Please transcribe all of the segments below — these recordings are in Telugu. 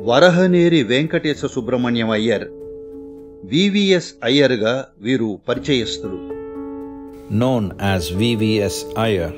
వరహనేరి వెంకటేశ సుబ్రహ్మణ్యం అయ్యర్ వివిఎస్ అయ్యర్గా వీరు పరిచయస్తులు known as VVS Iyer.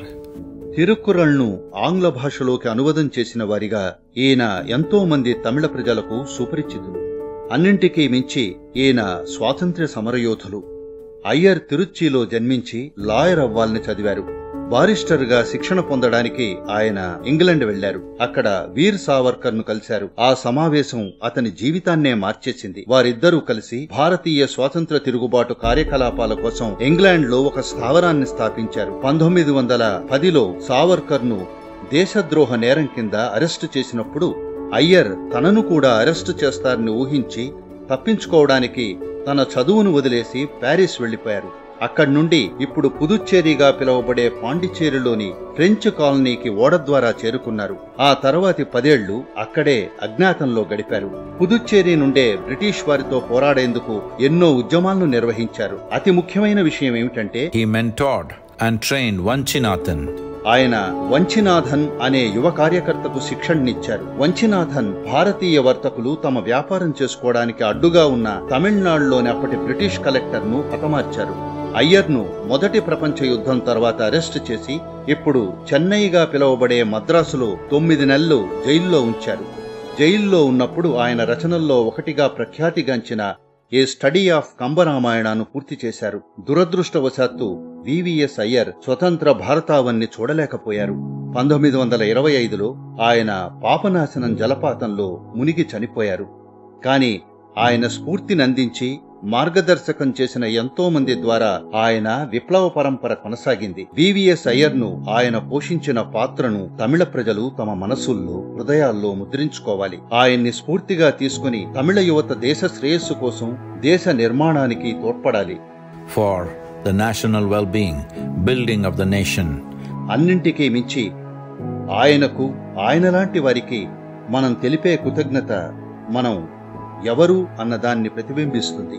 తిరుక్కురళ్ను ఆంగ్ల భాషలోకి అనువదం చేసిన వారిగా ఈయన ఎంతో మంది తమిళ ప్రజలకు సుపరిచితులు. అన్నింటికీ మించి ఈయన స్వాతంత్ర్య సమరయోధులు. అయ్యర్ తిరుచ్చిలో జన్మించి లాయర్ అవ్వాలని చదివారు. బారిస్టర్గా శిక్షణ పొందడానికి ఆయన ఇంగ్లండ్ వెళ్ళారు అక్కడ వీర్ సావర్కర్ను కలిశారు. ఆ సమావేశం అతని జీవితాన్నే మార్చేసింది. వారిద్దరూ కలిసి భారతీయ స్వాతంత్ర తిరుగుబాటు కార్యకలాపాల కోసం ఇంగ్లాండ్లో ఒక స్థావరాన్ని స్థాపించారు. పంతొమ్మిది వందల పదిలో సావర్కర్ను దేశద్రోహ నేరం కింద అరెస్టు చేసినప్పుడు అయ్యర్ తనను కూడా అరెస్టు చేస్తారని ఊహించి తప్పించుకోవడానికి తన చదువును వదిలేసి ప్యారిస్ వెళ్ళిపోయారు అక్కడి నుండి ఇప్పుడు పుదుచ్చేరిగా పిలువబడే పాండిచ్చేరిలోని ఫ్రెంచ్ కాలనీకి ఓడ ద్వారా చేరుకున్నారు. ఆ తర్వాతి పదేళ్ళు అక్కడే అజ్ఞాతంలో గడిపారు. పుదుచ్చేరి నుండే బ్రిటిష్ వారితో పోరాడేందుకు ఎన్నో ఉద్యమాలను నిర్వహించారు. అతి ముఖ్యమైన విషయం ఏమిటంటే He mentored and trained Vanchinathan, ఆయన వంచినాథన్ అనే యువ కార్యకర్తకు శిక్షణనిచ్చారు. వంచినాథన్ భారతీయ వర్తకులు తమ వ్యాపారం చేసుకోవడానికి అడ్డుగా ఉన్న తమిళనాడులోని అప్పటి బ్రిటిష్ కలెక్టర్ను హతమార్చారు. అయ్యర్ను మొదటి ప్రపంచ యుద్ధం తర్వాత అరెస్ట్ చేసి ఇప్పుడు చెన్నైగా పిలువబడే మద్రాసులో తొమ్మిది నెలలు జైల్లో ఉంచారు. జైల్లో ఉన్నప్పుడు ఆయన రచనల్లో ఒకటిగా ప్రఖ్యాతిగాంచిన ఏ స్టడీ ఆఫ్ కంబరామాయణాన్ని పూర్తి చేశారు. దురదృష్టవశాత్తు వివిఎస్ అయ్యర్ స్వతంత్ర భారతావన్ని చూడలేకపోయారు. పంతొమ్మిది వందల ఇరవై ఐదులో ఆయన పాపనాశనం జలపాతంలో మునిగి చనిపోయారు. కాని ఆయన స్ఫూర్తినందించి మార్గదర్శకం చేసిన ఎంతో మంది ద్వారా ఆయన విప్లవ పరంపర కొనసాగింది. వివిఎస్ అయ్యర్ను ఆయన పోషించిన పాత్రను తమిళ ప్రజలు తమ మనసుల్లో హృదయాల్లో ముద్రించుకోవాలి. ఆయన్ని స్ఫూర్తిగా తీసుకుని తమిళ యువత దేశ శ్రేయస్సు కోసం దేశ నిర్మాణానికి తోడ్పడాలి. For the national well being, building of the nation. అన్నింటికీ మించి ఆయనకు ఆయనలాంటి వారికి మనం తెలిపే కృతజ్ఞత మనం ఎవరు అన్నదాన్ని ప్రతిబింబిస్తుంది